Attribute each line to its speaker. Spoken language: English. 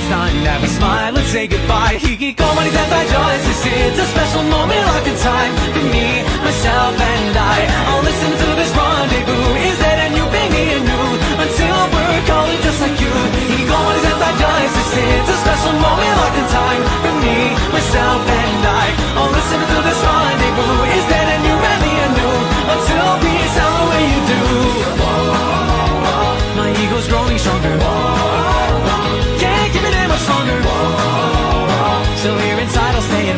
Speaker 1: it's time to have a smile and say goodbye. Hikikomori's at my joys, this is a special moment locked in time For me, myself, and I. I'll listen to this rendezvous. Is that a new baby? me new? Until we're calling just like you. Hikikomori's at my joys, this is a special moment locked in time For me, myself, and I stay